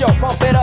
show, bump it up.